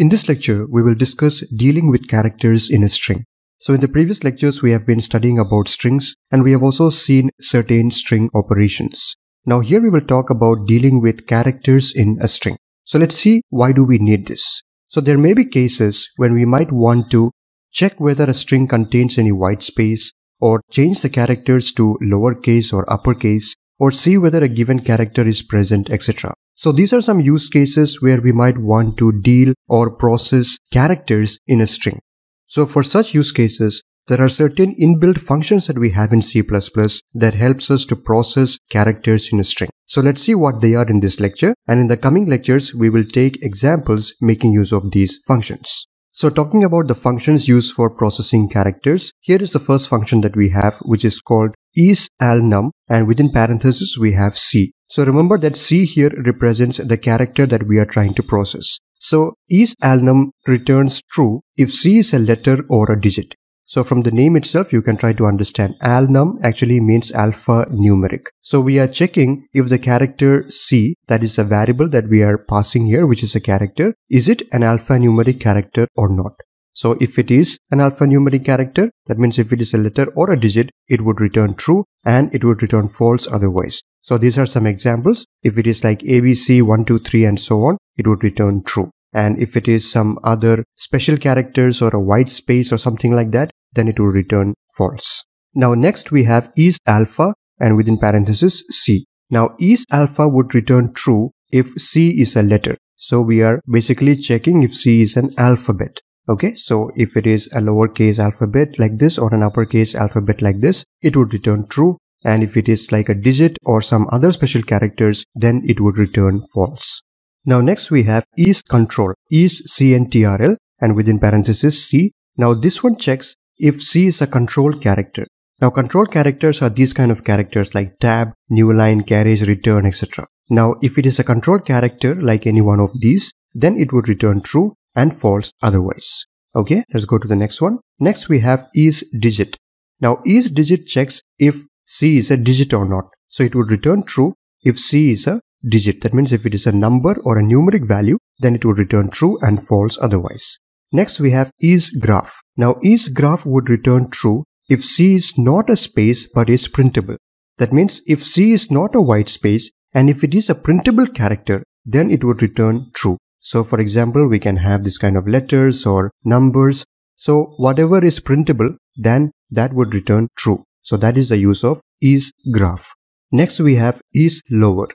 In this lecture, we will discuss dealing with characters in a string. So in the previous lectures, we have been studying about strings and we have also seen certain string operations. Now here we will talk about dealing with characters in a string. So let's see why do we need this. So there may be cases when we might want to check whether a string contains any white space or change the characters to lowercase or uppercase or see whether a given character is present etc. So these are some use cases where we might want to deal or process characters in a string. So for such use cases, there are certain inbuilt functions that we have in C++ that helps us to process characters in a string. So let's see what they are in this lecture and in the coming lectures we will take examples making use of these functions. So talking about the functions used for processing characters, here is the first function that we have which is called isAlNum and within parentheses we have C. So remember that C here represents the character that we are trying to process. So isAlNum returns true if C is a letter or a digit. So from the name itself, you can try to understand alnum actually means alpha numeric. So we are checking if the character C, that is a variable that we are passing here, which is a character, is it an alphanumeric character or not? So if it is an alphanumeric character, that means if it is a letter or a digit, it would return true and it would return false otherwise. So these are some examples. If it is like ABC, 1, 2, 3 and so on, it would return true. And if it is some other special characters or a white space or something like that, then it will return false. Now next we have is alpha and within parenthesis C. Now is alpha would return true if C is a letter. So we are basically checking if C is an alphabet. Okay, so if it is a lowercase alphabet like this or an uppercase alphabet like this, it would return true. And if it is like a digit or some other special characters, then it would return false. Now next we have is control, is CNTRL and within parenthesis C. Now this one checks if C is a control character. Now control characters are these kind of characters like tab, new line, carriage, return, etc. Now if it is a control character like any one of these, then it would return true and false otherwise. Okay, let's go to the next one. Next we have is digit. Now is digit checks if C is a digit or not. So it would return true if C is a digit. That means if it is a number or a numeric value, then it would return true and false otherwise. Next we have is graph. Now is graph would return true if C is not a space but is printable. That means if C is not a white space and if it is a printable character, then it would return true. So for example, we can have this kind of letters or numbers. So whatever is printable, then that would return true. So that is the use of is graph. Next we have is lower.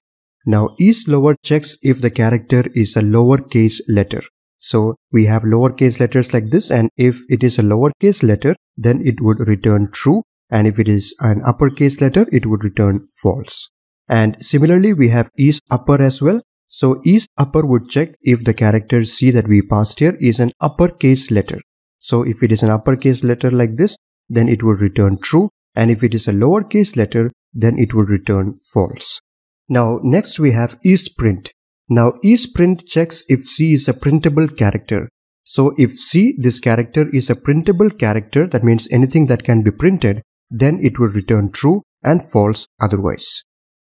Now is lower checks if the character is a lowercase letter. So we have lowercase letters like this and if it is a lowercase letter then it would return true and if it is an uppercase letter it would return false. And similarly we have is upper as well. So is upper would check if the character C that we passed here is an uppercase letter. So if it is an uppercase letter like this then it would return true and if it is a lowercase letter then it will return false. Now next we have isPrint. Now isPrint checks if C is a printable character. So if C, this character is a printable character, that means anything that can be printed, then it will return true and false otherwise.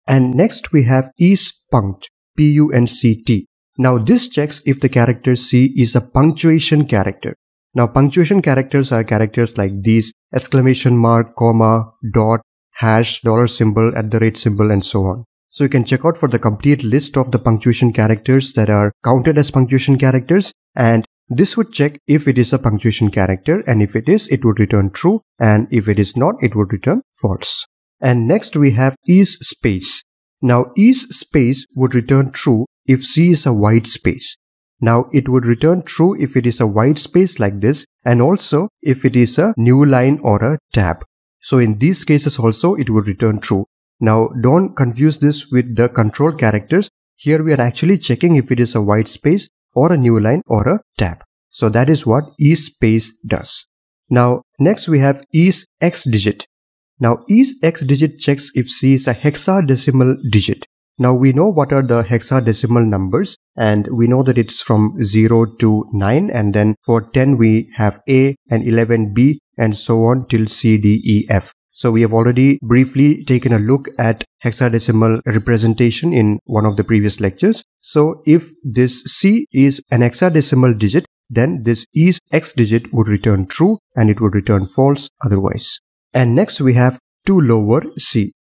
And next we have isPunct, P-U-N-C-T. Now this checks if the character C is a punctuation character. Now punctuation characters are characters like these exclamation mark, comma, dot, hash, dollar symbol, at the rate symbol and so on. So you can check out for the complete list of the punctuation characters that are counted as punctuation characters and this would check if it is a punctuation character and if it is, it would return true and if it is not, it would return false. And next we have is space. Now is space would return true if C is a white space. Now it would return true if it is a white space like this and also if it is a new line or a tab. So in these cases also it would return true. Now don't confuse this with the control characters. Here we are actually checking if it is a white space or a new line or a tab. So that is what is space does. Now next we have is x digit. Now is x digit checks if C is a hexadecimal digit. Now we know what are the hexadecimal numbers and we know that it's from 0 to 9 and then for 10 we have A and 11 B and so on till C, D, E, F. So we have already briefly taken a look at hexadecimal representation in one of the previous lectures. So if this C is an hexadecimal digit, then this is X digit would return true and it would return false otherwise. And next we have to lower C.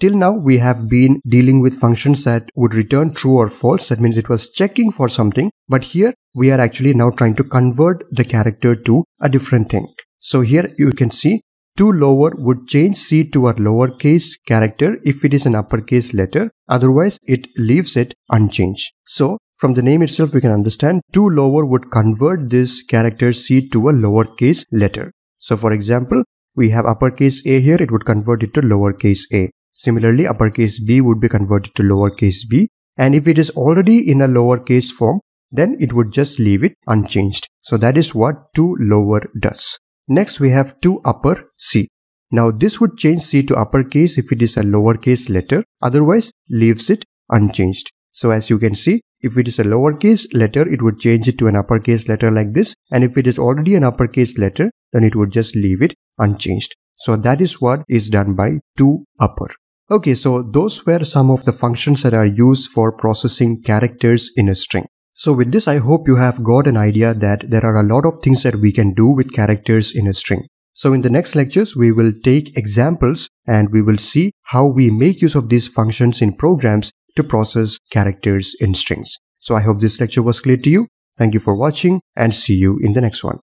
Till now, we have been dealing with functions that would return true or false. That means it was checking for something. But here we are actually now trying to convert the character to a different thing. So here you can see to lower would change C to a lowercase character if it is an uppercase letter. Otherwise, it leaves it unchanged. So from the name itself, we can understand to lower would convert this character C to a lowercase letter. So for example, we have uppercase a here, it would convert it to lowercase a. Similarly, uppercase b would be converted to lowercase b. And if it is already in a lowercase form, then it would just leave it unchanged. So that is what to lower does. Next, we have to upper c. Now this would change c to uppercase if it is a lowercase letter. Otherwise, leaves it unchanged. So as you can see, if it is a lowercase letter, it would change it to an uppercase letter like this. And if it is already an uppercase letter, then it would just leave it unchanged. So that is what is done by to upper. Okay, so those were some of the functions that are used for processing characters in a string. So with this, I hope you have got an idea that there are a lot of things that we can do with characters in a string. So in the next lectures, we will take examples and we will see how we make use of these functions in programs to process characters in strings. So I hope this lecture was clear to you. Thank you for watching and see you in the next one.